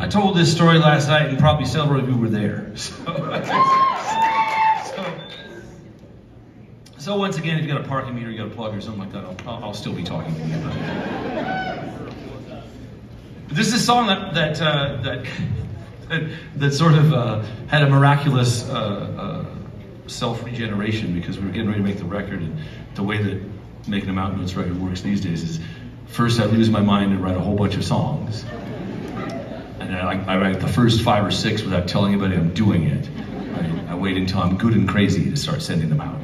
I told this story last night, and probably several of you were there. So, so, so once again, if you got a parking meter, you got a plug or something like that, I'll, I'll, I'll still be talking to you it. This is a song that that uh, that, that, that sort of uh, had a miraculous uh, uh, self regeneration because we were getting ready to make the record, and the way that making a Mountain Goats record works these days is first I lose my mind and write a whole bunch of songs. And I, I write the first five or six without telling anybody I'm doing it. I, I wait until I'm good and crazy to start sending them out.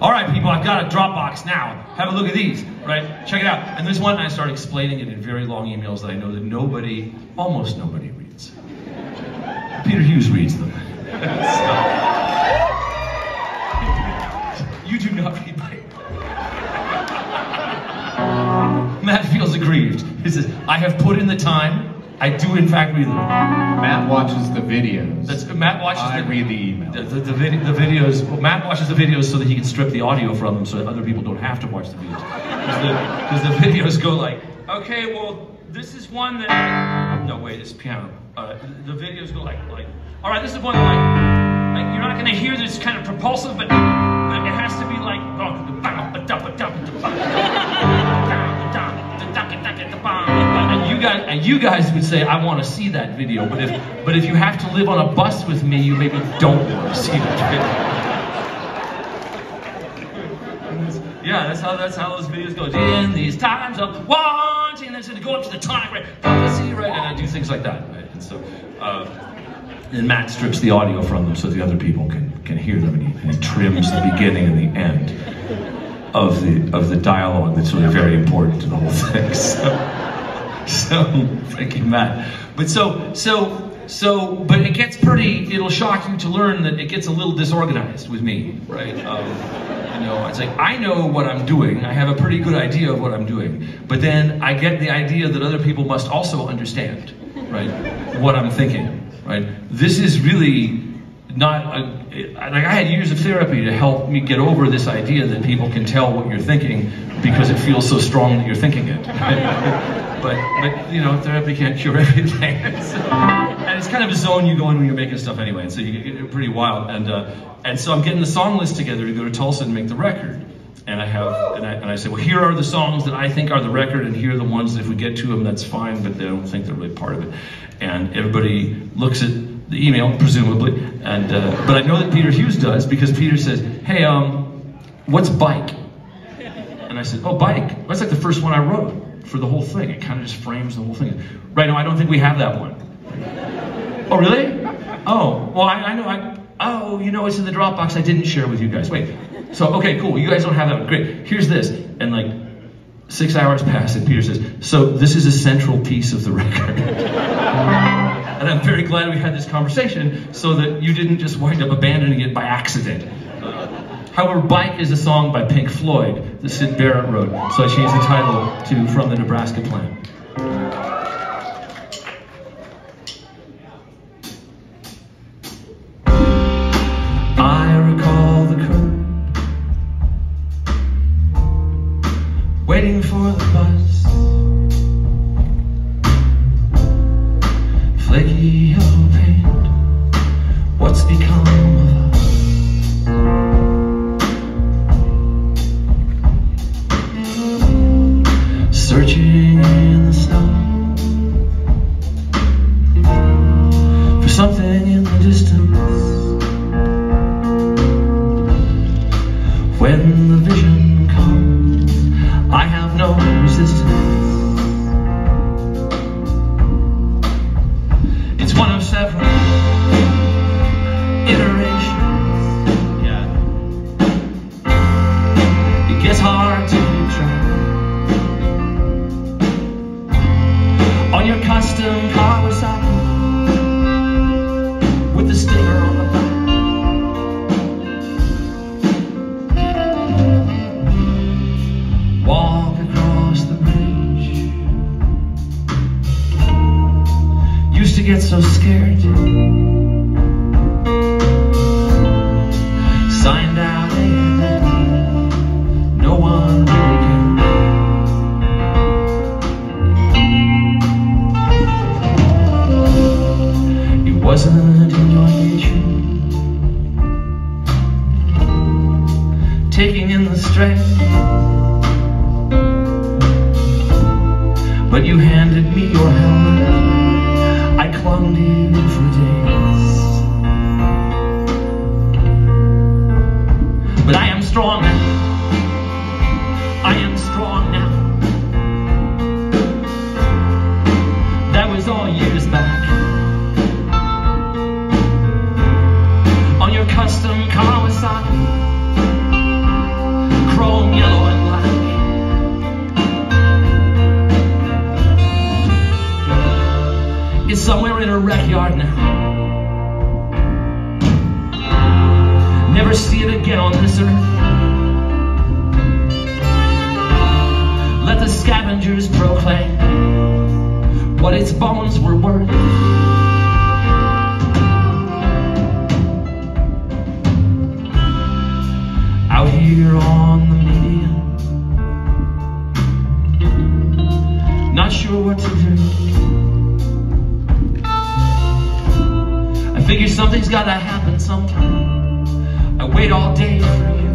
All right, people, I've got a Dropbox now. Have a look at these, right? Check it out. And this one, I start explaining it in very long emails that I know that nobody, almost nobody reads. Peter Hughes reads them. So, you do not read my Matt feels aggrieved. He says, I have put in the time. I do, in fact, read them. Matt watches the videos. That's, Matt watches I the, read the email. the, the, the, vid- the videos. Well, Matt watches the videos so that he can strip the audio from them so that other people don't have to watch the videos. Because the, videos go like, okay, well, this is one that. No, wait, it's piano. Uh, the videos go like, like, all right, this is one that like, like you're not going to hear this kind of propulsive, but, but it has to be like. And you and you guys would say, I want to see that video. But if, but if you have to live on a bus with me, you maybe don't want to see that video. Yeah, that's how that's how those videos go. In these times of wanting, then to go up to the tonic, right? Prophecy, right? And I do things like that, right? And so, uh, and Matt strips the audio from them so the other people can can hear them, and he, and he trims the beginning and the end of the of the dialogue that's really very important to the whole thing. So, so you, Matt. But so so so, but it gets pretty. It'll shock you to learn that it gets a little disorganized with me, right? Um, you know, it's like I know what I'm doing. I have a pretty good idea of what I'm doing, but then I get the idea that other people must also understand, right? What I'm thinking, right? This is really not a, like I had years of therapy to help me get over this idea that people can tell what you're thinking because it feels so strong that you're thinking it. but but you know, therapy can't cure everything. So- and it's kind of a zone you go in when you're making stuff anyway, and so you get pretty wild. And uh, and so I'm getting the song list together to go to Tulsa and make the record. And I have and I, and I say, well, here are the songs that I think are the record, and here are the ones that if we get to them, that's fine, but they don't think they're really part of it. And everybody looks at the email, presumably, and uh, but I know that Peter Hughes does because Peter says, hey, um, what's bike? And I said, oh, bike. That's like the first one I wrote for the whole thing. It kind of just frames the whole thing. Right now, I don't think we have that one. Oh, really? Oh, well, I, I know. I, oh, you know, it's in the Dropbox. I didn't share with you guys. Wait. So, okay, cool. You guys don't have that one. Great. Here's this. And like six hours pass, and Peter says, so this is a central piece of the record. and I'm very glad we had this conversation so that you didn't just wind up abandoning it by accident. However, Bike is a song by Pink Floyd that Syd Barrett wrote, so I changed the title to From the Nebraska Plant. Taking in the strength. But you handed me your helmet. I clung to you for days. But I am strong now. I am strong now. That was all years back. On your custom Kawasaki. Scavengers proclaim what its bones were worth. Out here on the median, not sure what to do. I figure something's gotta happen sometime. I wait all day for you.